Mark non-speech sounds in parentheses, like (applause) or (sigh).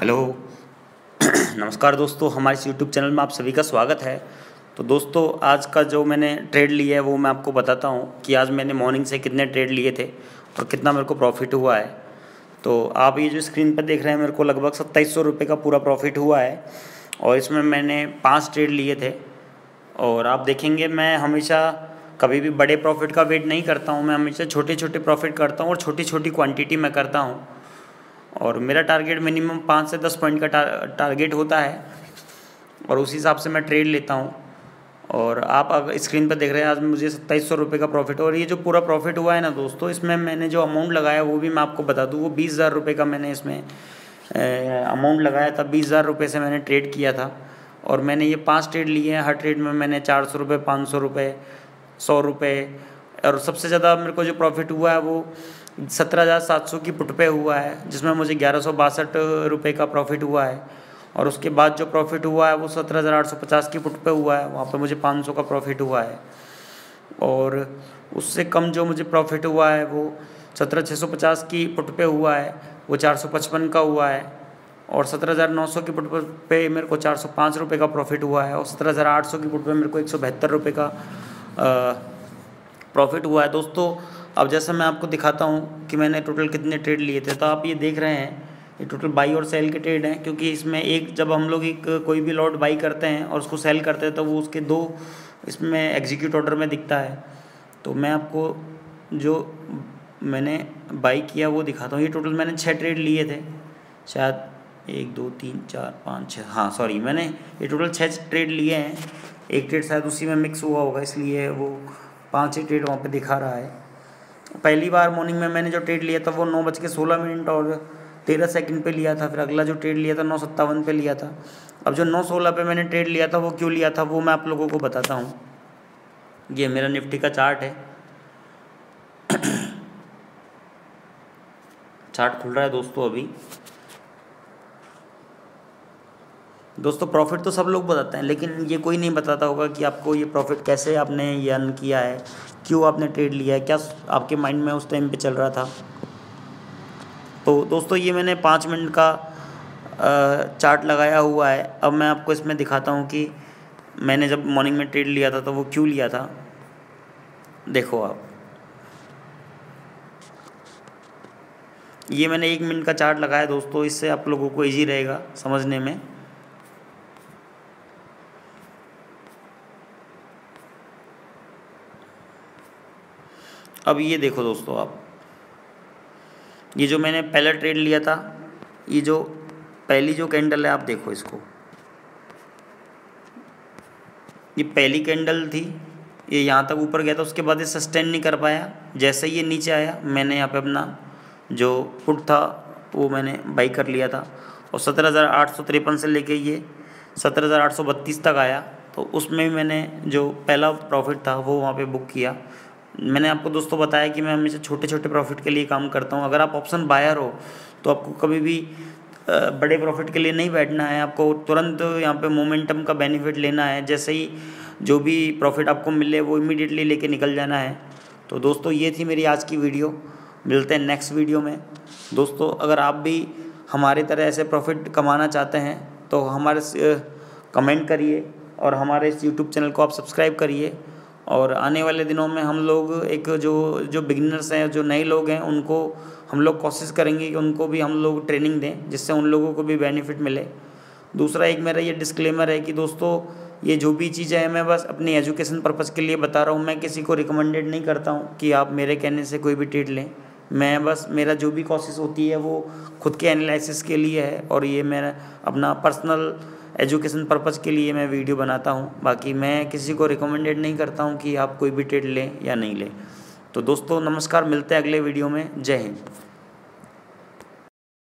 Hello. (clears throat) नमस्कार दोस्तों, हमारे इस यूट्यूब चैनल में आप सभी का स्वागत है। तो दोस्तों, आज का जो मैंने ट्रेड लिया है, वो मैं आपको बताता हूँ कि आज मैंने मॉर्निंग से कितने ट्रेड लिए थे और कितना मेरे को प्रॉफिट हुआ है। तो आप ये जो स्क्रीन पर देख रहे हैं, मेरे को लगभग सत्ताईस सौ रुपये का पूरा प्रॉफिट हुआ है और इसमें मैंने पाँच ट्रेड लिए थे। और आप देखेंगे, मैं हमेशा कभी भी बड़े प्रॉफिट का वेट नहीं करता हूँ। मैं हमेशा छोटे छोटे प्रॉफिट करता हूँ और छोटी छोटी क्वांटिटी में करता हूँ। और मेरा टारगेट मिनिमम पाँच से दस पॉइंट का टारगेट होता है। और उसी हिसाब से मैं ट्रेड लेता हूँ। और आप अगर स्क्रीन पर देख रहे हैं, आज मुझे सत्ताईस सौ रुपये का प्रॉफिट और ये जो पूरा प्रॉफिट हुआ है ना दोस्तों, इसमें मैंने जो अमाउंट लगाया वो भी मैं आपको बता दूँ, वो बीस हज़ार रुपये का मैंने इसमें अमाउंट लगाया था। बीस हज़ार रुपये से मैंने ट्रेड किया था। और मैंने ये पाँच ट्रेड लिए हैं, हर ट्रेड में मैंने चार सौ रुपये पाँच सौ रुपये सौ रुपये और सबसे ज़्यादा मेरे को जो प्रॉफिट हुआ है वो सत्रह हज़ार सात सौ की पुट पे हुआ है, जिसमें मुझे ग्यारह सौ बासठ रुपये का प्रॉफिट हुआ है। और उसके बाद जो प्रॉफिट हुआ है, वो सत्रह हज़ार आठ सौ पचास की पुट पे हुआ है, वहाँ पे मुझे पाँच सौ का प्रॉफिट हुआ है। और उससे कम जो मुझे प्रॉफिट हुआ है, वो सत्रह छः सौ पचास की पुट पे हुआ है, वो चार सौ पचपन का हुआ है। और सत्रह हज़ार नौ सौ की पुट पे मेरे को चार सौ पाँच रुपये का प्रॉफिट हुआ है, और सत्रह हज़ार आठ सौ की पुट पे मेरे को एक सौ बहत्तर रुपये का प्रॉफिट हुआ है। दोस्तों अब जैसा मैं आपको दिखाता हूँ कि मैंने टोटल कितने ट्रेड लिए थे तो आप ये देख रहे हैं, ये टोटल बाई और सेल के ट्रेड हैं, क्योंकि इसमें एक जब हम लोग एक कोई भी लॉट बाई करते हैं और उसको सेल करते हैं तो वो उसके दो इसमें एग्जीक्यूट ऑर्डर में दिखता है। तो मैं आपको जो मैंने बाई किया वो दिखाता हूँ। ये टोटल मैंने छः ट्रेड लिए थे, शायद एक, दो, तीन, चार, पाँच छः हाँ सॉरी मैंने ये टोटल छः ट्रेड लिए हैं। एक ट्रेड शायद उसी में मिक्स हुआ होगा, इसलिए वो पाँच ही ट्रेड वहाँ पे दिखा रहा है। पहली बार मॉर्निंग में मैंने जो ट्रेड लिया था वो नौ बज के सोलह मिनट और तेरह सेकंड पे लिया था, फिर अगला जो ट्रेड लिया था नौ सत्तावन पे लिया था। अब जो नौ सोलह पे मैंने ट्रेड लिया था वो क्यों लिया था वो मैं आप लोगों को बताता हूँ। ये मेरा निफ्टी का चार्ट है। (coughs) चार्ट खुल रहा है दोस्तों अभी। दोस्तों प्रॉफिट तो सब लोग बताते हैं, लेकिन ये कोई नहीं बताता होगा कि आपको ये प्रॉफिट कैसे आपने ये अर्न किया है, क्यों आपने ट्रेड लिया है, क्या आपके माइंड में उस टाइम पे चल रहा था। तो दोस्तों, ये मैंने पाँच मिनट का चार्ट लगाया हुआ है। अब मैं आपको इसमें दिखाता हूँ कि मैंने जब मॉर्निंग में ट्रेड लिया था तो वो क्यों लिया था। देखो आप। ये मैंने एक मिनट का चार्ट लगाया, दोस्तों, इससे आप लोगों को इजी रहेगा समझने में। अब ये देखो दोस्तों आप। ये जो मैंने पहला ट्रेड लिया था, ये जो पहली जो कैंडल है, आप देखो इसको। ये पहली कैंडल थी, ये यहाँ तक ऊपर गया था, उसके बाद ये सस्टेन नहीं कर पाया। जैसे ही ये नीचे आया, मैंने यहाँ पे अपना जो पुट था, वो मैंने बाई कर लिया था। और सत्रह हज़ार आठ सौ तिरपन से लेके ये सत्रह हज़ार आठ सौ बत्तीस तक आया। तो उसमें भी मैंने जो पहला प्रॉफिट था, वो वहाँ पे बुक किया। मैंने आपको दोस्तों बताया कि मैं हमेशा छोटे छोटे प्रॉफिट के लिए काम करता हूँ। अगर आप ऑप्शन बायर हो तो आपको कभी भी बड़े प्रॉफिट के लिए नहीं बैठना है। आपको तुरंत यहाँ पे मोमेंटम का बेनिफिट लेना है। जैसे ही जो भी प्रॉफिट आपको मिले, वो इमीडिएटली लेके निकल जाना है। तो दोस्तों, ये थी मेरी आज की वीडियो मिलते हैं नेक्स्ट वीडियो में। दोस्तों, अगर आप भी हमारे तरह ऐसे प्रॉफिट कमाना चाहते हैं तो हमारे कमेंट करिए और हमारे इस यूट्यूब चैनल को आप सब्सक्राइब करिए। और आने वाले दिनों में हम लोग एक जो जो बिगिनर्स हैं, जो नए लोग हैं, उनको हम लोग कोशिश करेंगे कि उनको भी हम लोग ट्रेनिंग दें, जिससे उन लोगों को भी बेनिफिट मिले। दूसरा एक मेरा ये डिस्क्लेमर है कि दोस्तों, ये जो भी चीज़ें हैं, मैं बस अपनी एजुकेशन पर्पज़ के लिए बता रहा हूँ। मैं किसी को रिकमेंडेड नहीं करता हूँ कि आप मेरे कहने से कोई भी ट्रेड लें। मैं बस, मेरा जो भी कोशिश होती है, वो खुद के एनालिसिस के लिए है और ये मेरा अपना पर्सनल एजुकेशन पर्पज़ के लिए मैं वीडियो बनाता हूँ। बाकी मैं किसी को रिकमेंडेड नहीं करता हूँ कि आप कोई भी ट्रेड लें या नहीं लें। तो दोस्तों, नमस्कार, मिलते हैं अगले वीडियो में। जय हिंद।